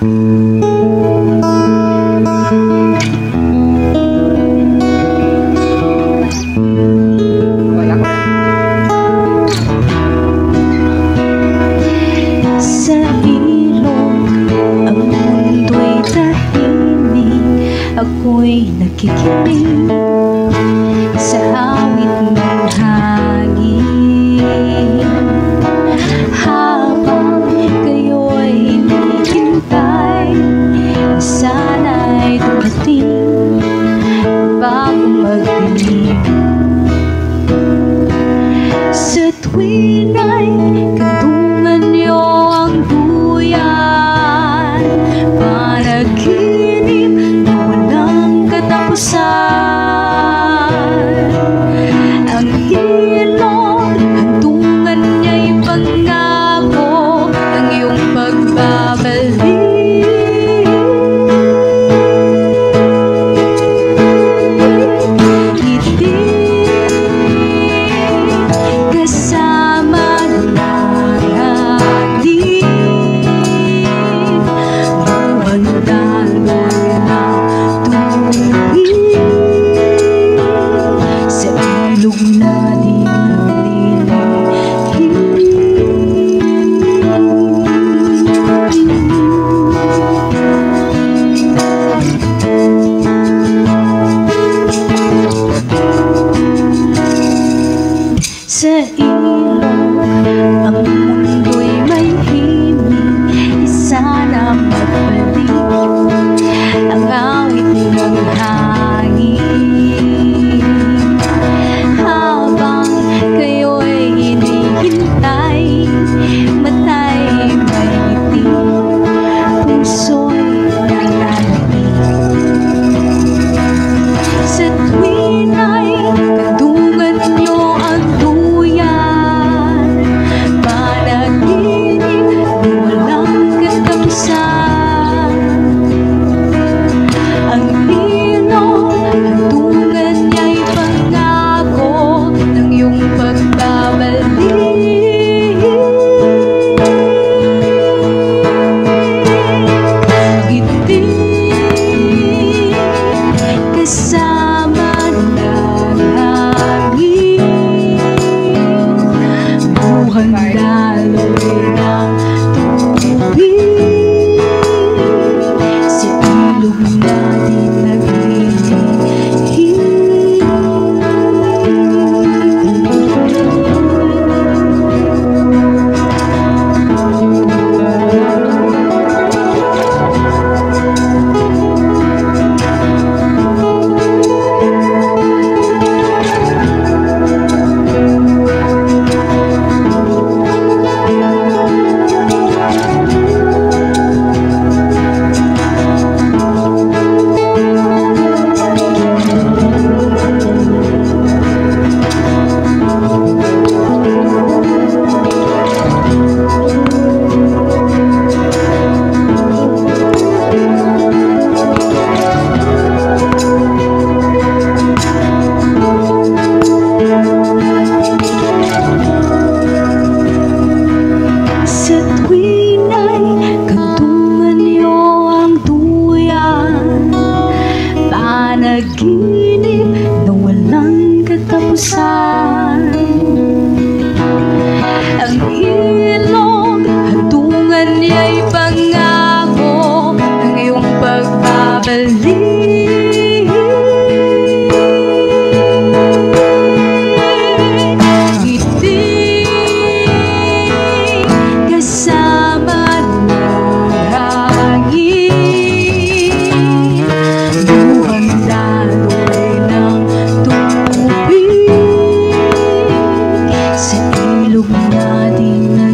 Sa ilog, ang mundo'y tahimik Ako'y nakikinig tuwin ay kadungan niyo ang buyan Panaginip na walang katapusan. seiluk Thank. panaginip na walang katapusan. Ang Adina.